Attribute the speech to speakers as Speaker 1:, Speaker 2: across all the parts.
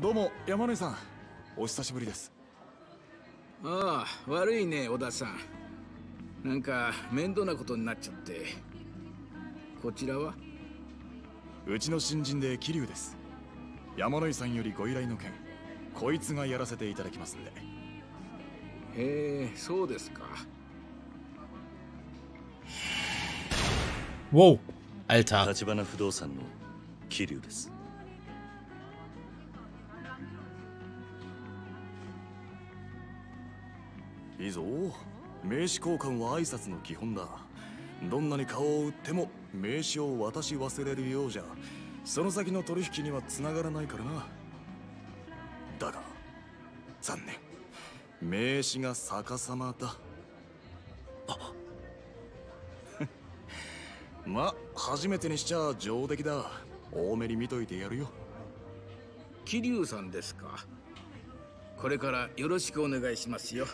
Speaker 1: どうも山根さん。お久しぶりです。
Speaker 2: ああ悪いね小田さん。なんか面倒なことになっちゃって。こちらは？
Speaker 1: うちの新人で桐生です。山野井さんよりご依頼の件こいつがやらせていただきますんで。
Speaker 2: へえそうですか。
Speaker 3: Wow, Alter.
Speaker 4: 立花不動産の桐生です
Speaker 1: いいぞ。名刺交換は挨拶の基本だ。どんなに顔を売っても名刺を渡し忘れるようじゃその先の取引には繋がらないからな。だが残念。名刺が逆さまだ。あ ま初めてにしちゃ上出来だ。多めに見といてやるよ。
Speaker 2: 桐生さんですか。これからよろしくお願いしますよ。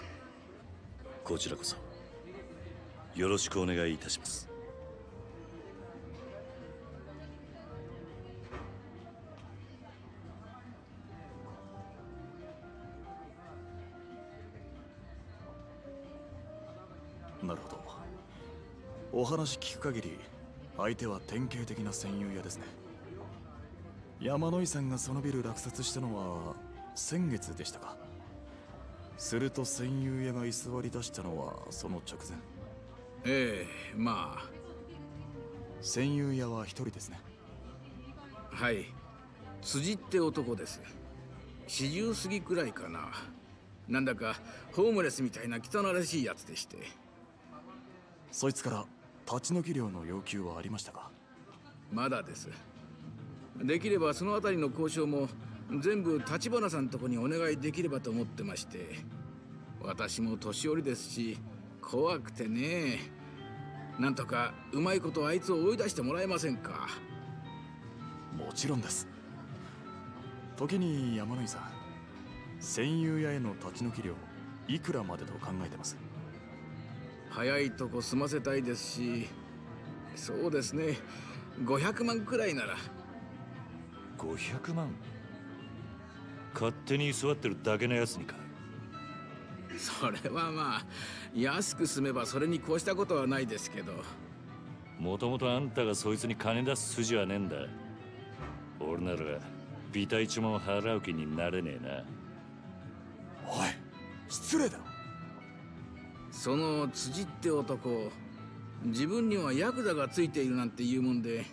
Speaker 4: こちらこそ。よろしくお願いいたします。
Speaker 1: なるほど。お話聞く限り相手は典型的な戦友屋ですね。山野井さんがそのビル落札したのは先月でしたか？すると戦友屋が居座り出したのはその直前。
Speaker 2: ええま
Speaker 1: 戦友屋は一人ですね。
Speaker 2: あはい。辻って男です。四十過ぎくらいかな。なんだかホームレスみたいな汚らしいやつでして。
Speaker 1: そいつから立ち退き料の要求はありましたか？
Speaker 2: まだです。できればそのあたりの交渉も全部立花さんとこにお願いできればと思ってまして私も年寄りですし怖くてね。なんとかうまいことあいつを追い出してもらえませんか。
Speaker 1: もちろんです。時に山野井さん戦友屋への立ち退き料いくらまでと考えてます？
Speaker 2: 早いとこ済ませたいですしそうですね。500万くらいなら。
Speaker 4: 500万？勝手に居座ってるだけのやつにか
Speaker 2: それはまあ安く済めばそれに越したことはないですけど。
Speaker 4: もともとあんたがそいつに金出す筋はねえんだ。俺ならビタ一文払う気になれねえな。
Speaker 1: おい失礼だ
Speaker 2: その辻って男自分にはヤクザがついているなんて言うもんで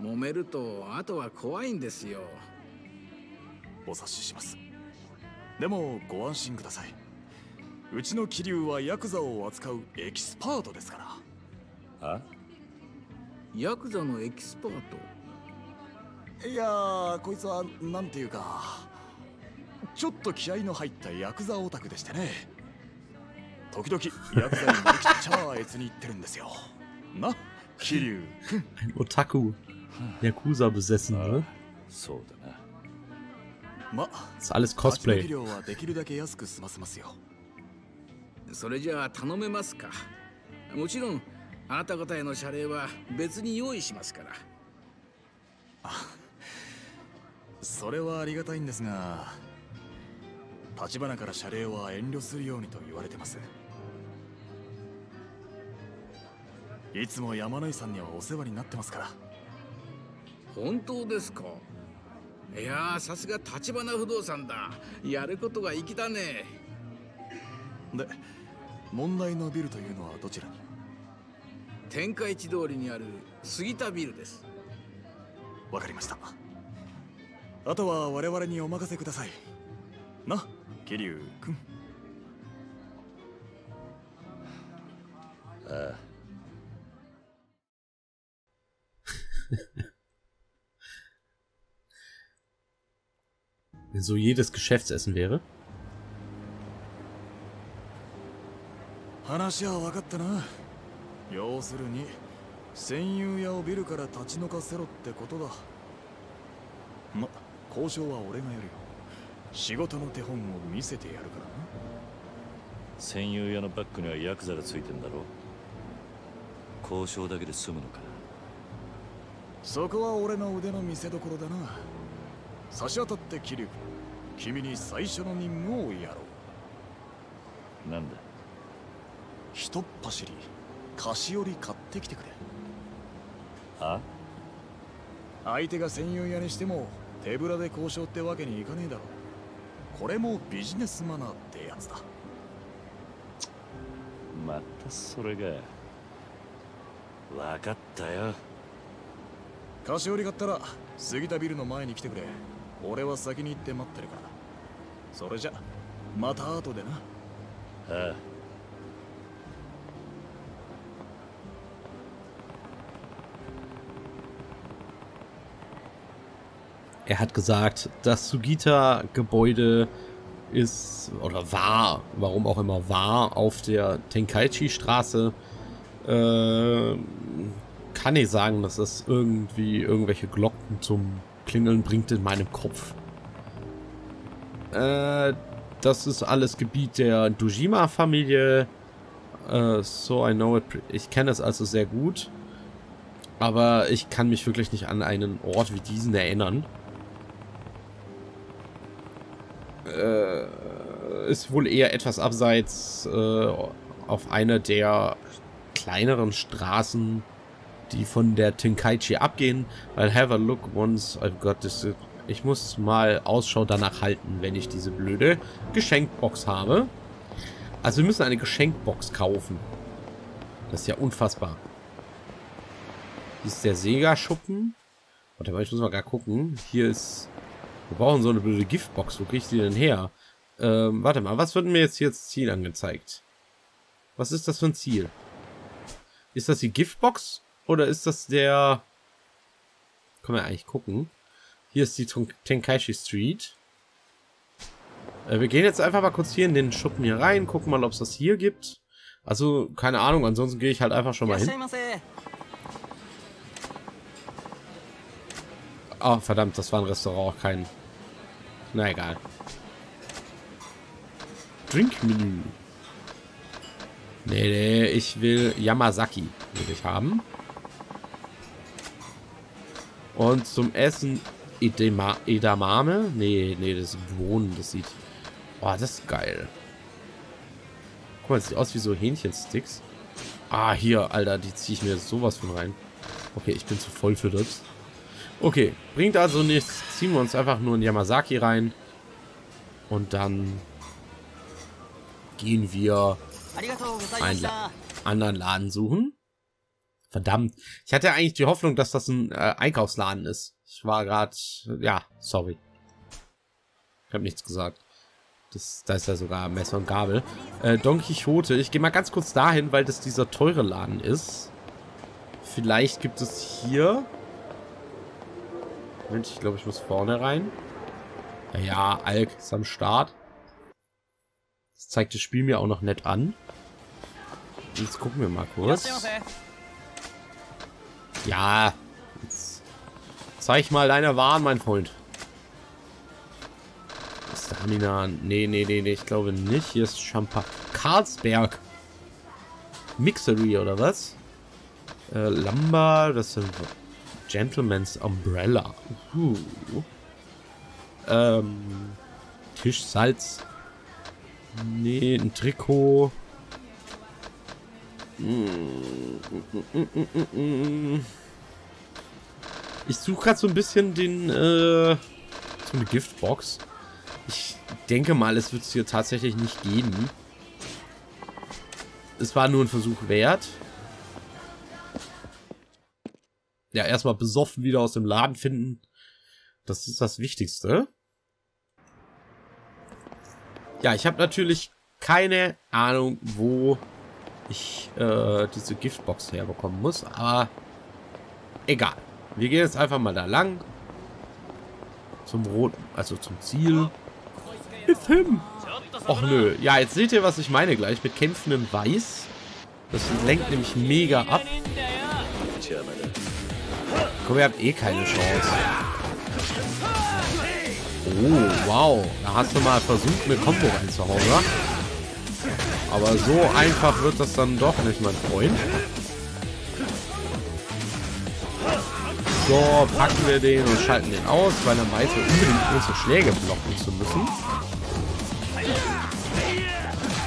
Speaker 2: 揉めるとあとは怖いんですよ
Speaker 1: お察しします。でもご安心ください。うちの桐生はヤクザを扱うエキスパートですから。
Speaker 4: あ？
Speaker 2: ヤクザのエキスパート？
Speaker 1: いやーこいつはなんていうかちょっと気合の入ったヤクザオタクでしてね。時々ヤクザになりきっちゃあ越に行ってるんですよ。な桐生
Speaker 3: Ein Otaku. Yakuza besessen, ne?
Speaker 4: そうだな
Speaker 3: ist alles Cosplay.
Speaker 1: 料はできるだけ安く済ませますよ。
Speaker 2: それじゃあ頼めますか。もちろんあなた方への謝礼は別に用意しますから。
Speaker 1: それはありがたいんですが立花から謝礼は遠慮するようにと言われてます。いつも山野井さんにはお世話になってますから。
Speaker 2: 本当ですかいやーさすが立花不動産だ。やることが粋だね。
Speaker 1: で問題のビルというのはどちらに？
Speaker 2: 天下一通りにある杉田ビルです。
Speaker 1: わかりました。あとは我々にお任せください。な桐生君
Speaker 4: ああ
Speaker 3: Wenn so jedes Geschäftsessen wäre.
Speaker 1: 話は分かったな要するに戦友屋をビルから立ち退かせろってことだ.ま交渉は俺がやるよ仕事の手本を見せてやるからな
Speaker 4: 戦友屋のバックにはヤクザがついてんだろ交渉だけで済むのか
Speaker 1: そこは俺の腕の見せ所だな差し当たって桐生君に最初の任務をやろう。
Speaker 4: なんだ？
Speaker 1: ひとっ走り菓子折り買ってきてくれ。
Speaker 4: あ？
Speaker 1: 相手が専用屋にしても手ぶらで交渉ってわけにいかねえだろこれもビジネスマナーってやつだ。
Speaker 4: またそれが。分かったよ。
Speaker 1: 菓子折り買ったら杉田ビルの前に来てくれ俺は先に行って待ってるからそれじゃまた後でな
Speaker 4: ああ
Speaker 3: Er hat gesagt, das Sugita-Gebäude ist oder war, warum auch immer war, auf der Tenkaichi-Straße. Äh, kann ich sagen, dass das irgendwie irgendwelche Glocken zum Klingeln bringt in meinem Kopf. Äh, das ist alles Gebiet der Dujima-Familie. Äh, so I know it. Ich kenne es also sehr gut. Aber ich kann mich wirklich nicht an einen Ort wie diesen erinnern. Äh, ist wohl eher etwas abseits äh, auf einer der kleineren Straßen, die von der Tenkaichi abgehen. Weil have a look once I've got this. Ich muss mal Ausschau danach halten, wenn ich diese blöde Geschenkbox habe. Also wir müssen eine Geschenkbox kaufen. Das ist ja unfassbar. Hier ist der Sega-Schuppen. Warte mal, ich muss mal gar gucken. Hier ist... Wir brauchen so eine blöde Giftbox. Wo kriege ich die denn her? Ähm, warte mal, was wird mir jetzt hier als Ziel angezeigt? Was ist das für ein Ziel? Ist das die Giftbox? Oder ist das der... Können wir eigentlich gucken. Hier ist die Tenkaichi Street. Äh, wir gehen jetzt einfach mal kurz hier in den Schuppen hier rein. Gucken mal, ob es das hier gibt. Also, keine Ahnung. Ansonsten gehe ich halt einfach schon mal hin. Oh, verdammt, das war ein Restaurant, kein... Na egal. Drinkmenü. Nee, nee, ich will Yamazaki, will ich haben. Und zum Essen Edema, Edamame. Nee, nee, das ist Bohnen, das sieht... Oh, das ist geil. Guck mal, das sieht aus wie so Hähnchensticks. Ah, hier, Alter, die ziehe ich mir sowas von rein. Okay, ich bin zu voll für das. Okay, bringt also nichts. Ziehen wir uns einfach nur in Yamazaki rein. Und dann gehen wir einen La anderen Laden suchen. Verdammt. Ich hatte eigentlich die Hoffnung, dass das ein äh, Einkaufsladen ist. Ich war gerade... Ja, sorry. Ich habe nichts gesagt. Das, da ist ja sogar Messer und Gabel. Äh, Don Quixote. Ich gehe mal ganz kurz dahin, weil das dieser teure Laden ist. Vielleicht gibt es hier... Moment, ich glaube, ich muss vorne rein. Ja, ja, Alk ist am Start. Das zeigt das Spiel mir auch noch nett an. Jetzt gucken wir mal kurz. Ja. Zeig mal deine Waren, mein Freund. Stamina. Nee, nee, nee, nee, ich glaube nicht. Hier ist Champagner. Karlsberg. Mixery oder was? Äh, Lamba, das sind Gentleman's Umbrella. Uh. Ähm, Tischsalz. Nee, ein Trikot. Ich suche gerade so ein bisschen den, äh, so eine Giftbox. Ich denke mal, es wird es hier tatsächlich nicht geben. Es war nur ein Versuch wert. Ja, erstmal besoffen wieder aus dem Laden finden. Das ist das Wichtigste. Ja, ich habe natürlich keine Ahnung, wo ich äh, diese Giftbox herbekommen muss, aber egal. Wir gehen jetzt einfach mal da lang. Zum roten, also zum Ziel. With him. Och nö. Ja, jetzt seht ihr, was ich meine gleich mit kämpfendem Weiß. Das lenkt nämlich mega ab. Komm, ihr habt eh keine Chance. Oh, wow. Da hast du mal versucht, eine Combo reinzuhauen, oder? Aber so einfach wird das dann doch nicht, mein Freund. So, packen wir den und schalten den aus, weil er meinte, unbedingt unsere Schläge blocken zu müssen.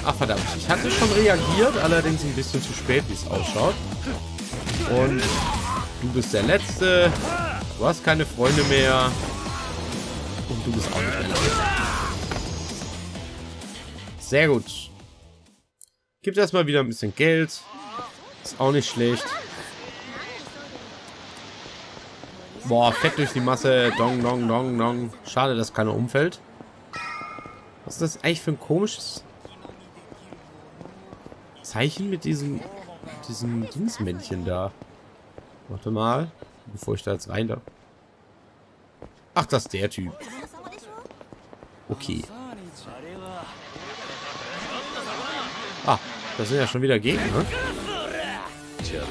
Speaker 3: Ach verdammt, ich hatte schon reagiert, allerdings ein bisschen zu spät, wie es ausschaut. Und du bist der Letzte. Du hast keine Freunde mehr. Und du bist auch nicht mehr lange. Sehr gut. Gibt erstmal wieder ein bisschen Geld. Ist auch nicht schlecht. Boah, fett durch die Masse. Dong, dong, dong, dong. Schade, dass keiner umfällt. Was ist das eigentlich für ein komisches Zeichen mit diesem, diesem Dingsmännchen da? Warte mal, bevor ich da jetzt rein darf. Ach, das ist der Typ. Okay. Ah, das sind ja schon wieder Gegner.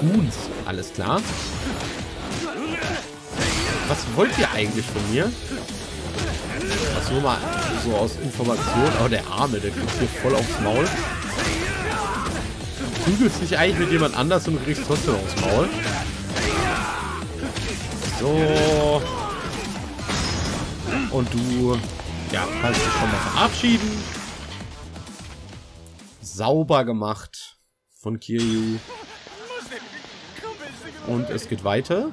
Speaker 3: Gut, alles klar. Was wollt ihr eigentlich von mir? Was nur mal so aus Information. Oh, der Arme, der kriegt hier voll aufs Maul. Du prügelst dich eigentlich mit jemand anders und kriegst trotzdem aufs Maul. So. Und du, ja, kannst dich schon mal verabschieden. Sauber gemacht von Kiryu. Und es geht weiter.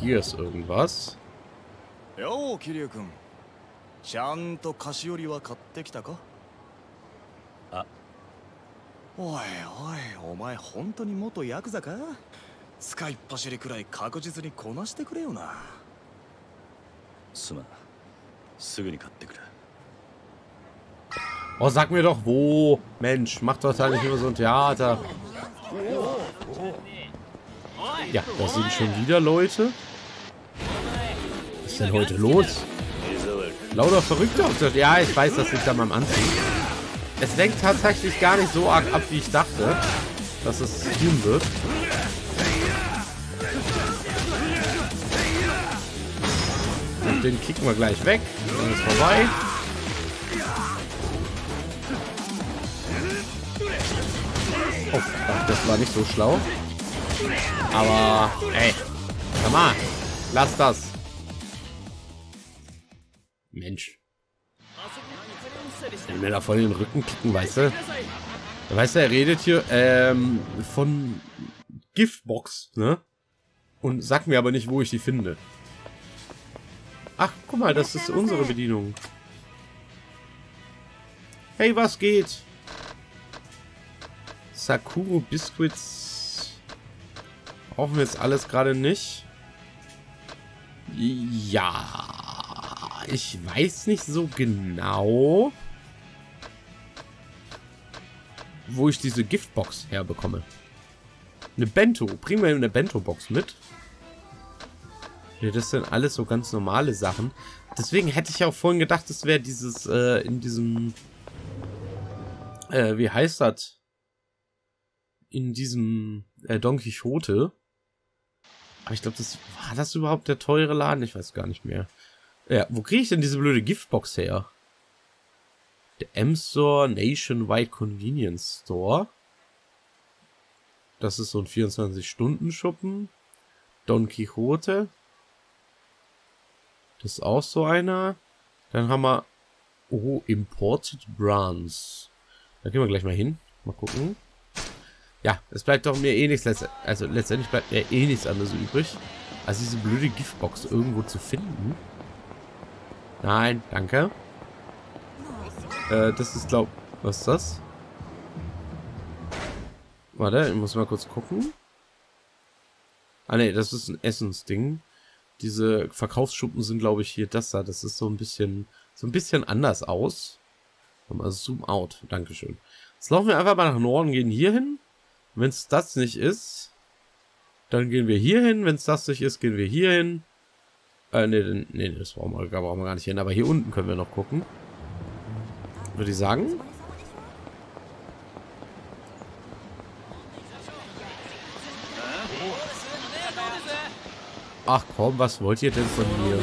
Speaker 3: Hier ist irgendwas.
Speaker 1: よう桐生君ちゃんと菓子折りは買ってきたか?
Speaker 4: あ
Speaker 1: おいおいお前本当に元ヤクザか?使いっ走りくらい確実にこなしてくれよな。
Speaker 4: すまん。すぐに買ってくる
Speaker 3: Oh, sag mir doch wo. Mensch, mach doch da nicht immer so ein Theater. Ja, da sind schon wieder Leute. Was ist denn heute los? Lauter Verrückte auf der... Ja, ich weiß, das liegt an meinem Anzug. Es lenkt tatsächlich gar nicht so arg ab, wie ich dachte, dass es tun wird. Und den kicken wir gleich weg. Dann ist vorbei. War nicht so schlau. Aber, ey, komm mal, lass das. Mensch. Will mir da voll den Rücken kicken, weißt du? Weißt du, er redet hier ähm, von Giftbox, ne? Und sagt mir aber nicht, wo ich die finde. Ach, guck mal, das ist unsere Bedienung. Hey, was geht? Sakuro Biscuits brauchen wir jetzt alles gerade nicht. Ja, ich weiß nicht so genau, wo ich diese Giftbox herbekomme. Eine Bento. Bringen wir eine Bento-Box mit. Ja, das sind alles so ganz normale Sachen. Deswegen hätte ich auch vorhin gedacht, es wäre dieses, äh, in diesem, äh, wie heißt das? In diesem äh, Don Quixote. Aber ich glaube, das war das überhaupt der teure Laden? Ich weiß gar nicht mehr. Ja, wo kriege ich denn diese blöde Giftbox her? Der M-Store Nationwide Convenience Store. Das ist so ein 24-Stunden-Schuppen. Don Quixote. Das ist auch so einer. Dann haben wir... Oh, Imported Brands. Da gehen wir gleich mal hin. Mal gucken. Ja, es bleibt doch mir eh nichts... Letzt also letztendlich bleibt mir eh nichts anderes übrig, als diese blöde Giftbox irgendwo zu finden. Nein, danke. Äh, das ist, glaub... Was ist das? Warte, ich muss mal kurz gucken. Ah ne, das ist ein Essensding. Diese Verkaufsschuppen sind, glaube ich, hier das da. Das ist so ein bisschen, so ein bisschen anders aus. Mal Zoom out. Dankeschön. Jetzt laufen wir einfach mal nach Norden, gehen hier hin. Wenn es das nicht ist, dann gehen wir hier hin. Wenn es das nicht ist, gehen wir hier hin. Äh, ne, nee, das brauchen wir, brauchen wir gar nicht hin. Aber hier unten können wir noch gucken. Würde ich sagen. Ach komm, was wollt ihr denn von mir?